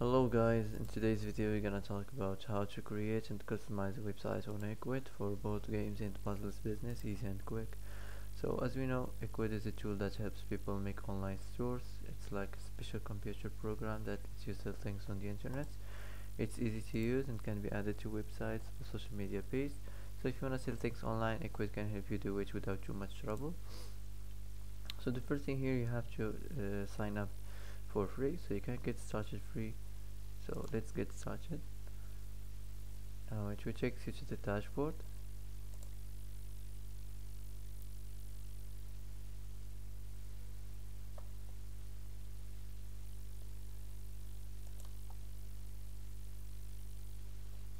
Hello guys, in today's video we're gonna talk about how to create and customize a website on Ecwid for both games and puzzles business easy and quick. So as we know, Ecwid is a tool that helps people make online stores. It's like a special computer program that lets you sell things on the internet. It's easy to use and can be added to websites or social media pages. So if you wanna sell things online, Ecwid can help you do it without too much trouble. So the first thing here you have to uh, sign up for free so you can get started free so let's get started. Uh, which will take you to the dashboard.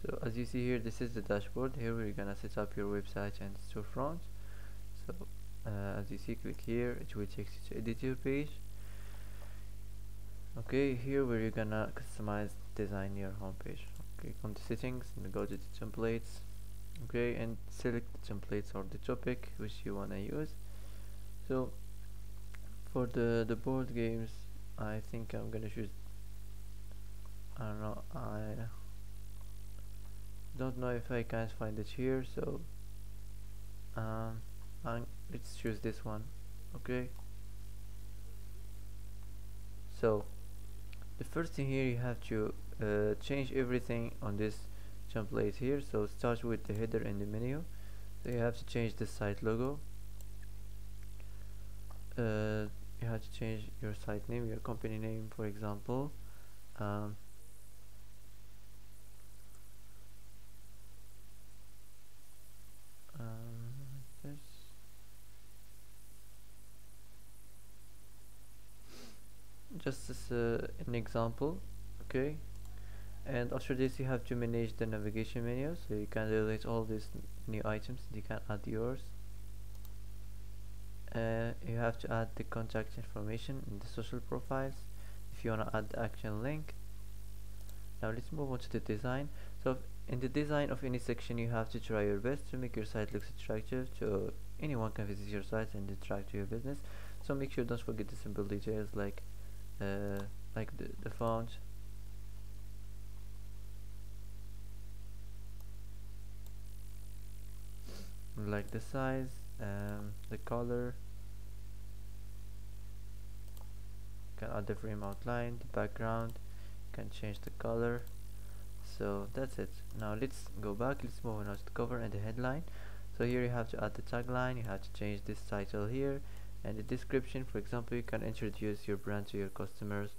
So as you see here this is the dashboard. Here we're gonna set up your website and storefront. So uh, as you see click here. It will take you to edit your page okay here where you're gonna customize design your homepage okay come to settings and go to the templates. Okay and select the templates or the topic which you wanna use. So for the the board games I think I'm gonna choose I don't know I don't know if I can find it here so um I'm, let's choose this one. Okay. So the first thing here you have to uh, change everything on this template here. So start with the header and the menu. So you have to change the site logo. Uh, you have to change your site name your company name for example. Um, just as uh, an example okay? And after this you have to manage the navigation menu so you can delete all these new items you can add yours. Uh, you have to add the contact information in the social profiles if you want to add the action link. Now let's move on to the design. So in the design of any section you have to try your best to make your site looks attractive so anyone can visit your site and attract to your business. So make sure don't forget the simple details like uh, like the, the font like the size um, the color. Can add the frame outline the background. Can change the color. So that's it. Now let's go back. Let's move on to the cover and the headline. So here you have to add the tagline. You have to change this title here and the description for example you can introduce your brand to your customers.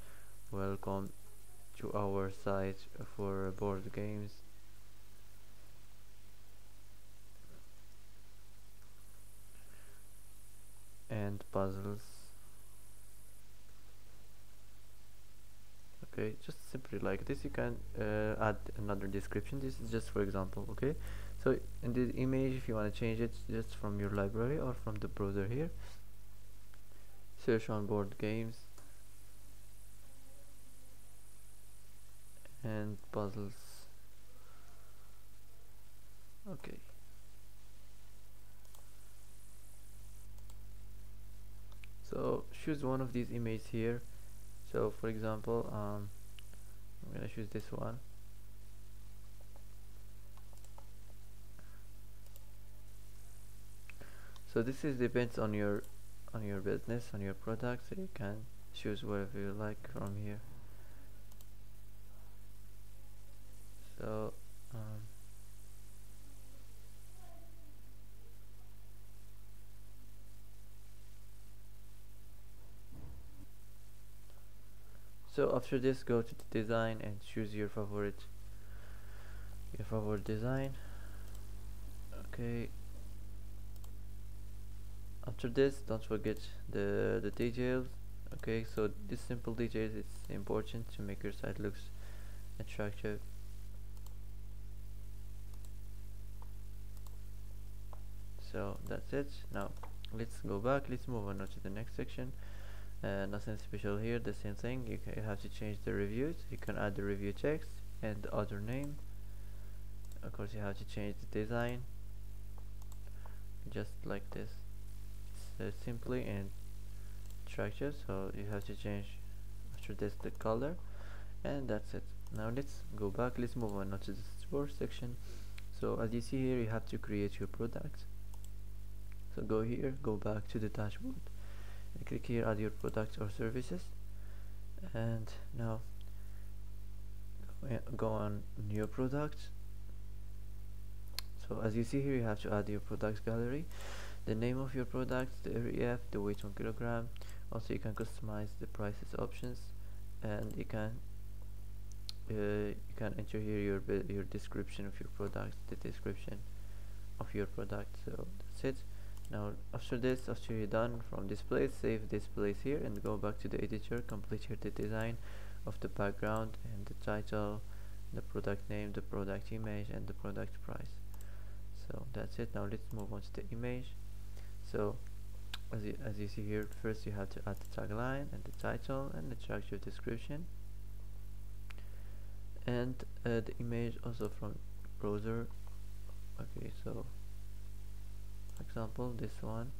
Welcome to our site for board games. And puzzles. Okay just simply like this you can uh, add another description. This is just for example okay? So in the image if you want to change it just from your library or from the browser here search on board games. And puzzles. Okay. So choose one of these images here. So for example um, I'm gonna choose this one. So this is depends on your on your business on your product so you can choose whatever you like from here. So um, so after this go to the design and choose your favorite your favorite design. Okay after this don't forget the the details okay? So this simple details it's important to make your site looks attractive. So that's it. Now let's go back. Let's move on to the next section. Uh, nothing special here. The same thing. You, you have to change the reviews. You can add the review text and the other name. Of course you have to change the design. Just like this simply in structure so you have to change after this the color and that's it. Now let's go back let's move on now to the store section. So as you see here you have to create your product. So go here go back to the dashboard and click here add your products or services and now go on new products. So as you see here you have to add your products gallery the name of your product the REF the weight one kilogram. Also you can customize the prices options and you can uh, you can enter here your your description of your product the description of your product. So that's it. Now after this after you're done from this place save this place here and go back to the editor complete here the design of the background and the title the product name the product image and the product price. So that's it. Now let's move on to the image so as you, as you see here first you have to add the tagline and the title and the structure description. And uh, the image also from browser. Okay so example this one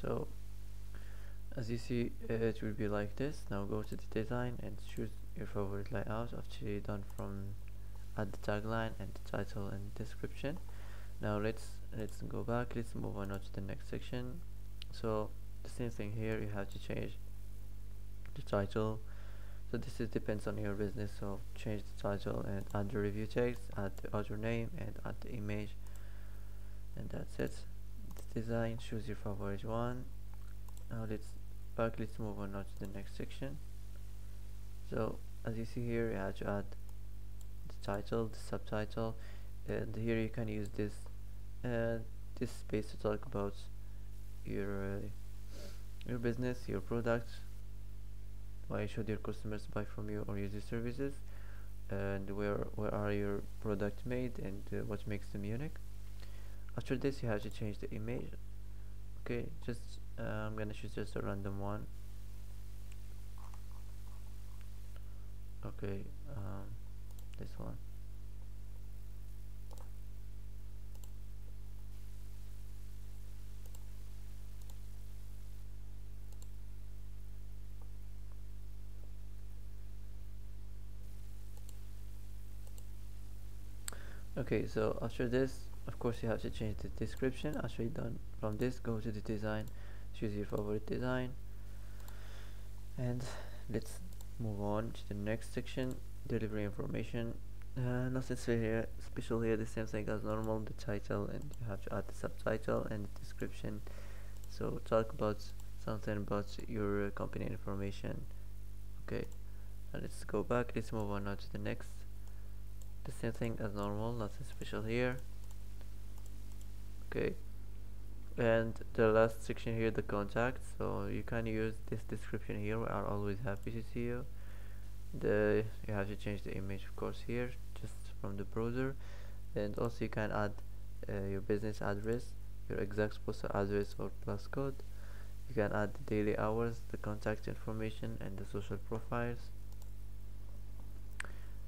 so as you see it will be like this. Now go to the design and choose your favorite layout after you done from add the tagline and the title and description. Now let's let's go back. Let's move on to the next section. So the same thing here. You have to change the title. So this is depends on your business. So change the title and add the review text add the author name and add the image. And that's it design choose your favorite one. Now let's back let's move on now to the next section. So as you see here you have to add the title the subtitle and here you can use this uh, this space to talk about your uh, your business your product why should your customers buy from you or use your services and where where are your product made and uh, what makes them unique after this you have to change the image. Okay just uh, I'm gonna choose just a random one. Okay um, this one. Okay so after this of course you have to change the description. You done from this go to the design choose your favorite design. And let's move on to the next section delivery information. Uh, nothing here special here the same thing as normal the title and you have to add the subtitle and the description. So talk about something about your company information. Okay now let's go back let's move on now to the next. The same thing as normal nothing special here okay. And the last section here the contact. So you can use this description here. We are always happy to see you. The you have to change the image of course here just from the browser. And also you can add uh, your business address your exact postal address or plus code. You can add the daily hours the contact information and the social profiles.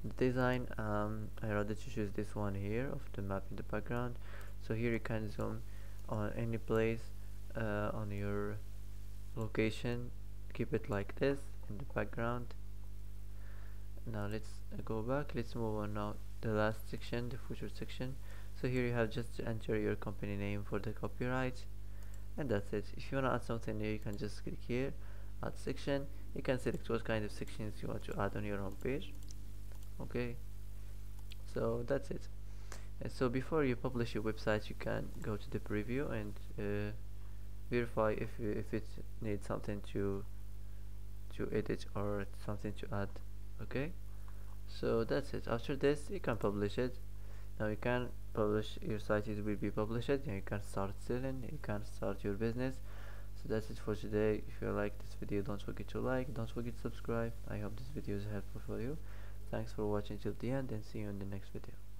The design um, I rather choose this one here of the map in the background so here you can zoom on any place uh, on your location. Keep it like this in the background. Now let's uh, go back. Let's move on now the last section the footer section. So here you have just to enter your company name for the copyright. And that's it. If you want to add something new you can just click here add section. You can select what kind of sections you want to add on your home page. Okay? So that's it so before you publish your website you can go to the preview and uh, verify if if it needs something to to edit or something to add okay? So that's it. After this you can publish it. Now you can publish your site it will be published. And you can start selling. You can start your business. So that's it for today. If you like this video don't forget to like. Don't forget to subscribe. I hope this video is helpful for you. Thanks for watching till the end and see you in the next video